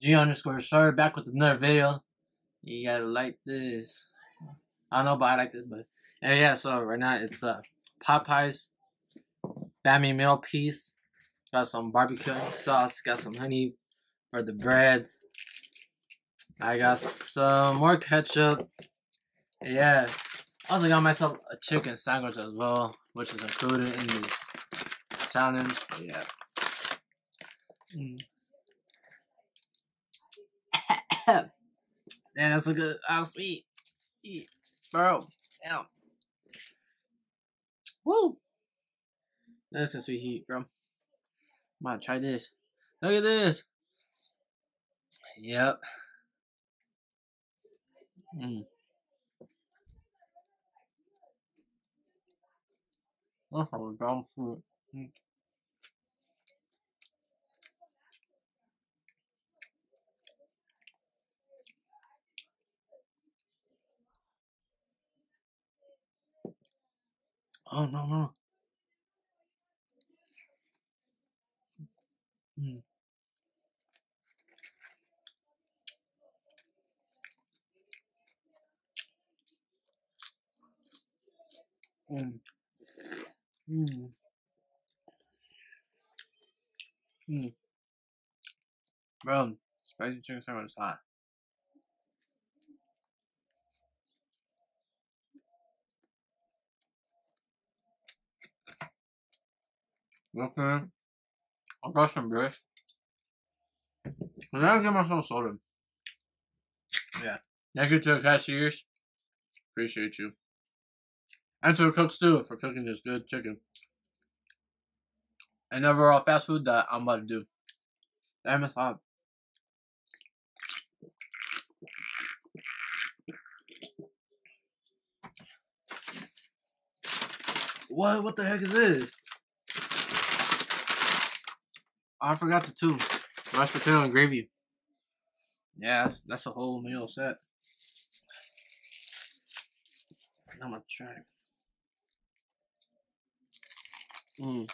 G underscore Short back with another video. You gotta like this. I don't know about I like this, but and yeah. So right now it's uh Popeyes family meal piece. Got some barbecue sauce. Got some honey for the breads. I got some more ketchup. Yeah. Also got myself a chicken sandwich as well, which is included in this challenge. Yeah. Mm. yeah, that's a good. Oh, sweet. Bro. Damn. Woo. That's a sweet heat, bro. I'm gonna try this. Look at this. Yep. Mm. That's brown fruit. Mm. Oh no no. Mm. Mm. Mm. Mm. Bro, spicy chicken sandwich is hot. Okay. I got some bread. And I'll get myself soda. Yeah. Thank you to the cashiers. Appreciate you. And to the cooks too for cooking this good chicken. And overall fast food that I'm about to do. Damn, it's hot. What? What the heck is this? Oh, I forgot the two. Mashed potato and gravy. Yeah, that's, that's a whole meal set. I'm gonna try. Mmm.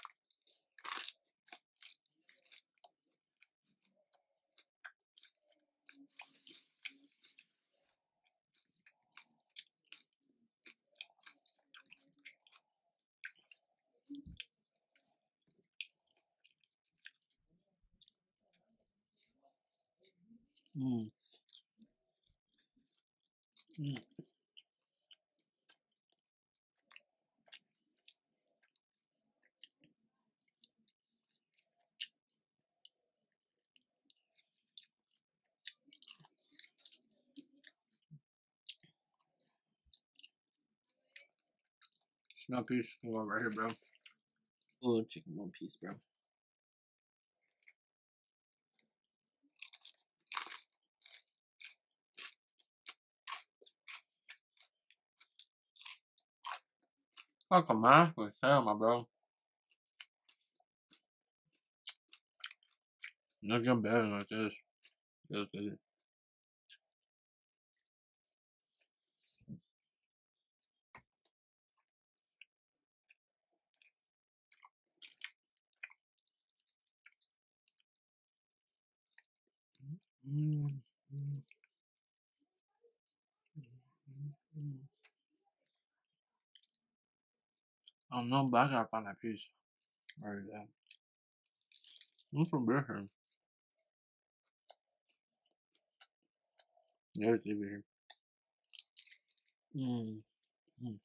Mm. Mm. Smell piece can go right here, bro. Oh, chicken one piece, bro. Fuck a mask with my bro. Nothing better like this. Just did it. Mm -hmm. I know, but I gotta find that piece. Where is that? What's from beer here? There's the here. Mm. Mm.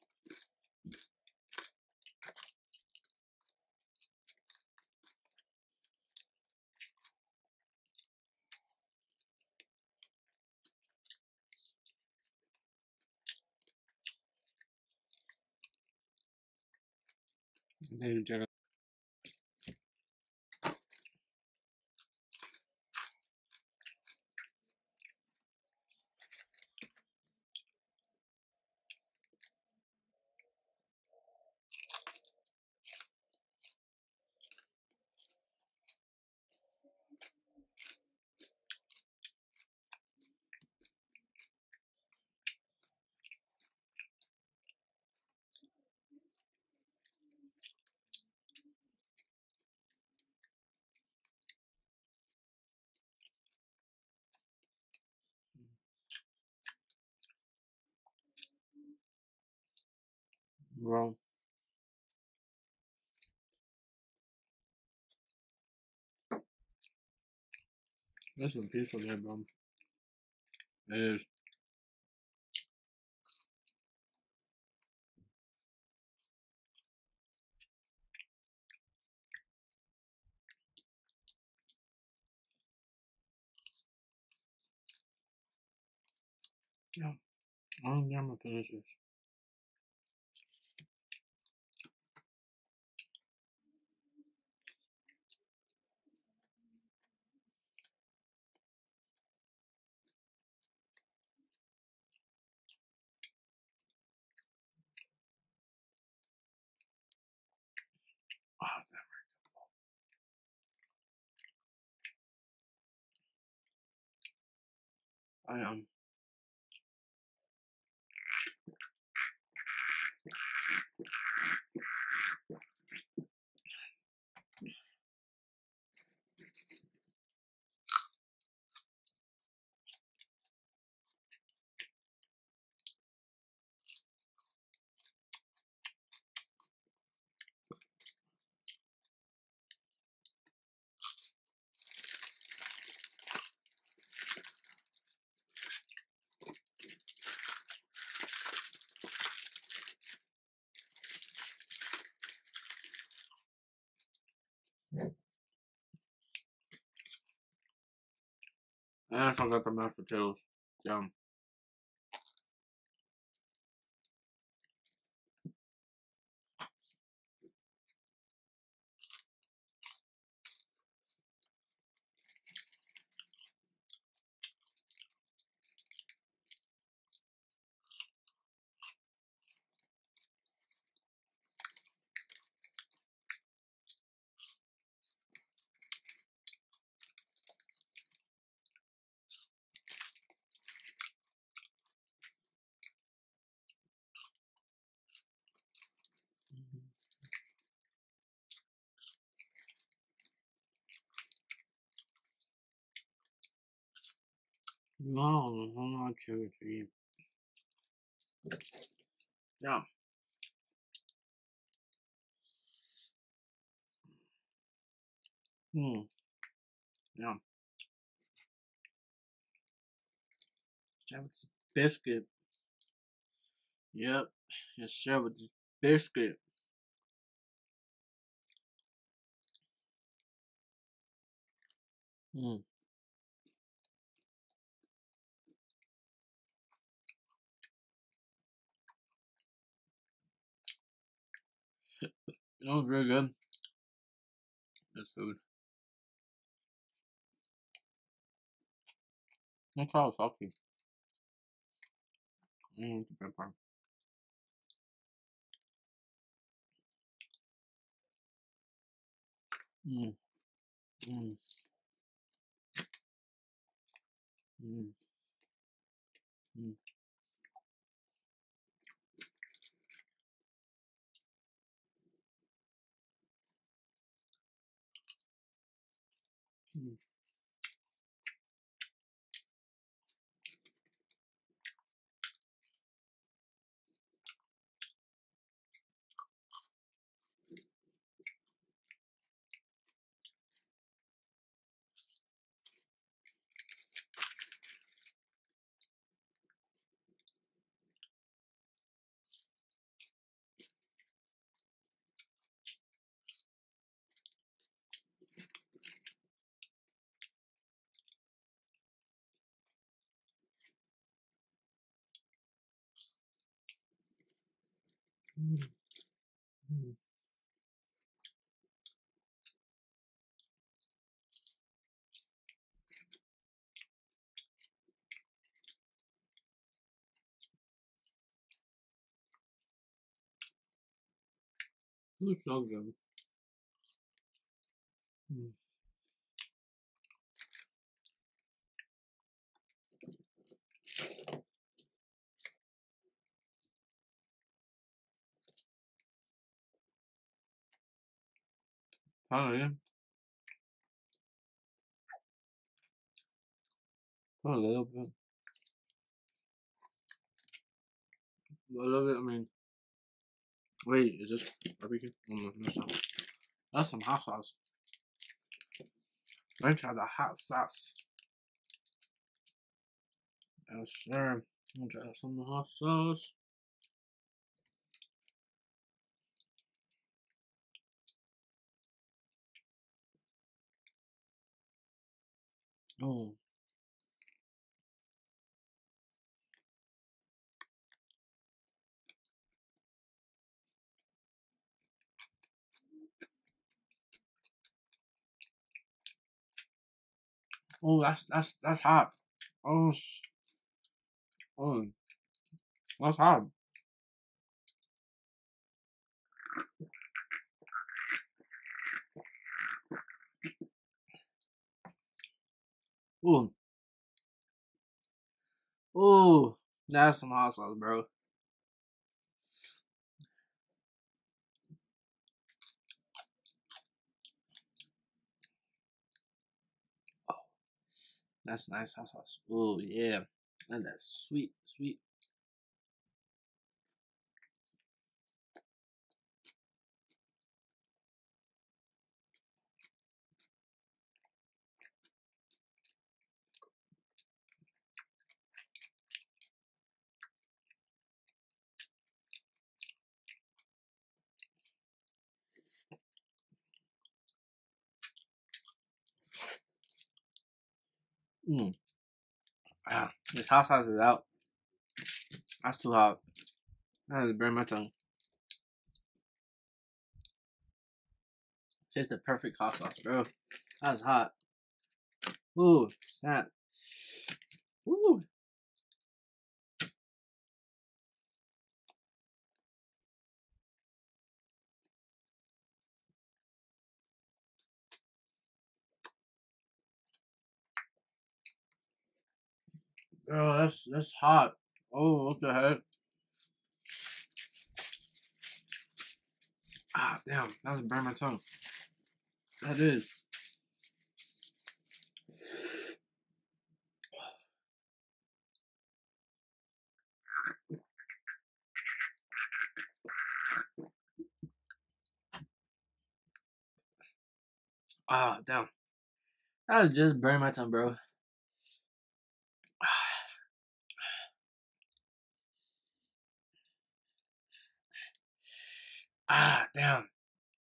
Then Bro. This is peaceful here, bro. It is. Yeah. I don't think I'm this. Ah, I am. And I forgot the mashed potatoes. Yum. No, I'm not sugar free. Yeah. Hmm. Yeah. Share the biscuit. Yep. Share with the biscuit. Hmm. That was very good. This food. Look how salty. Mmm. Mmm. Mmm. Mmm. Mmm. Mmm. Mmm. It was so good. Mmm. Oh, Finally. Put a little bit. A little bit, I mean, Wait, is this barbecue? Oh, that's not. That's some hot sauce. Let me try the hot sauce. Yes, sir. Let me try some hot sauce. Oh. Oh, that's that's that's hot. Oh, oh, that's hot. Ooh, ooh, that's some hot sauce, bro. Oh, that's nice hot sauce. Oh yeah, and that's sweet, sweet. Mm. Ah, this hot sauce is out. That's too hot. That is burn my tongue. It's just the perfect hot sauce, bro. That's hot. Ooh, snap. Ooh. Bro, that's that's hot. Oh, what the heck? Ah, damn, that was burn my tongue. That is. Ah, damn. That just burn my tongue, bro. Ah, damn.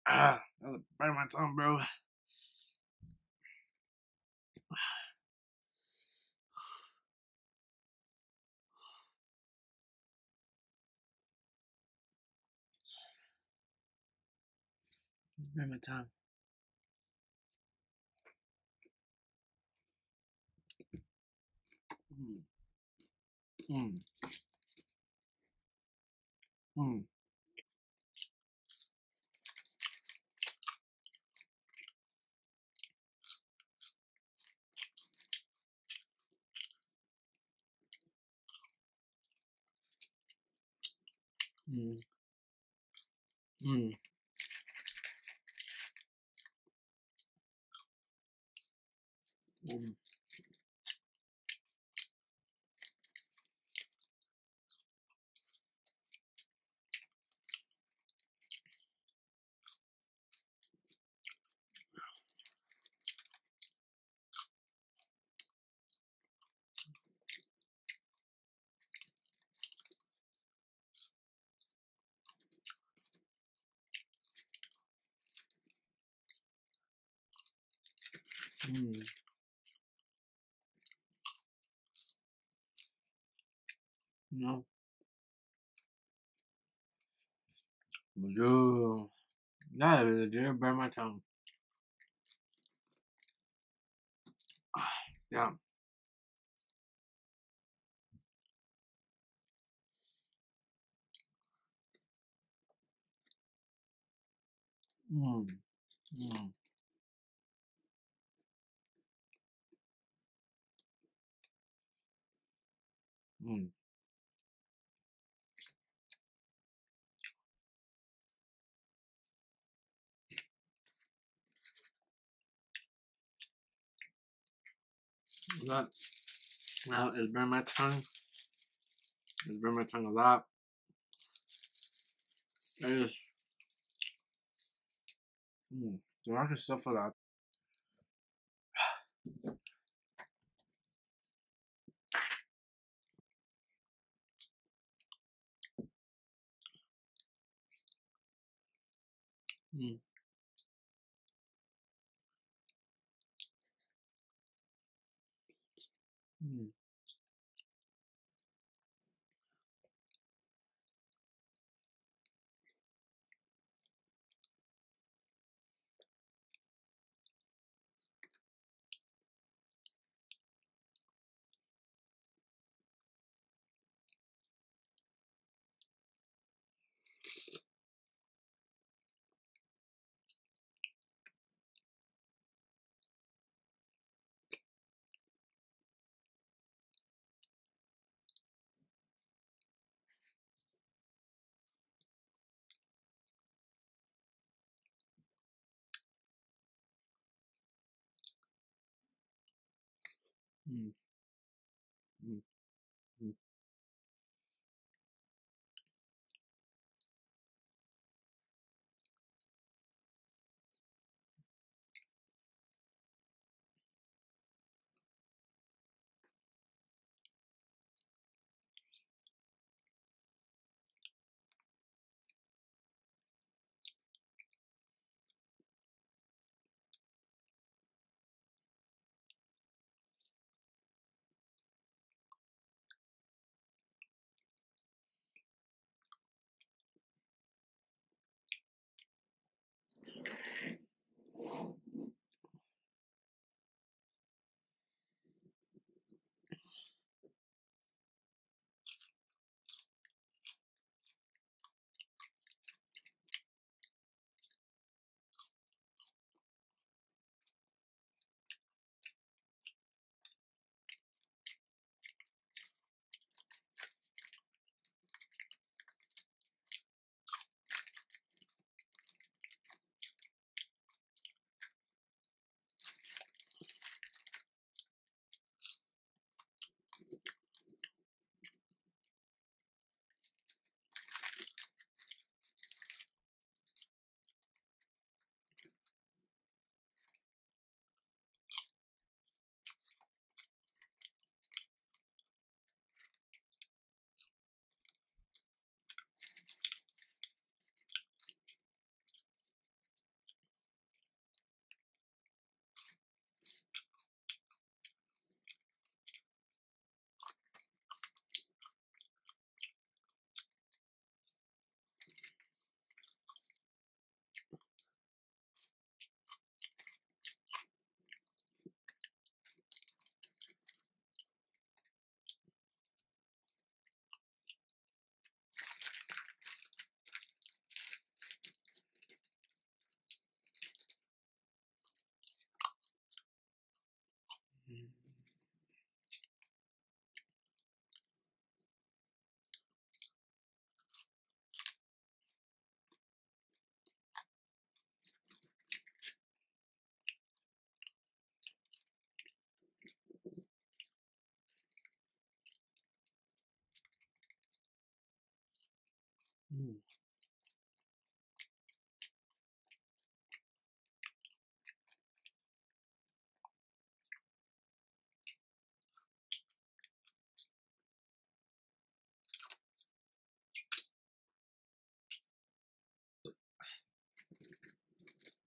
Ah, that was burn my tongue, bro. Burn my tongue. Mm. Mm. Mm. Mm. Mm. Mm. Mm. No. Yo. That is legit burn my tongue. Ah, Damn. Mm. Mm. Mm. That now it's burned my tongue. It's burned my tongue a lot. I just mm, the market stuff a lot. mm. Mm. Mm.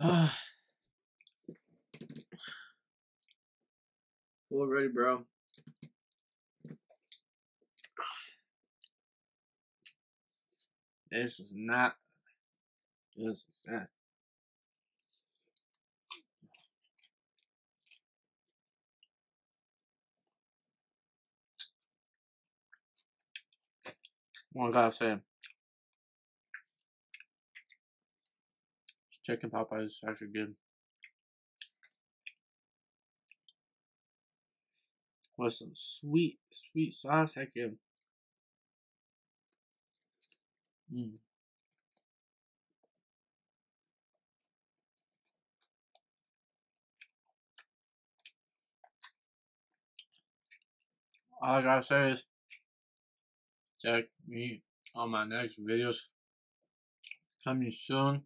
Ah. Already, bro. This was not a good success. One guy said, chicken Popeyes is actually good. With some sweet, sweet sauce, I can Mm. All I gotta say is, check me on my next videos coming soon.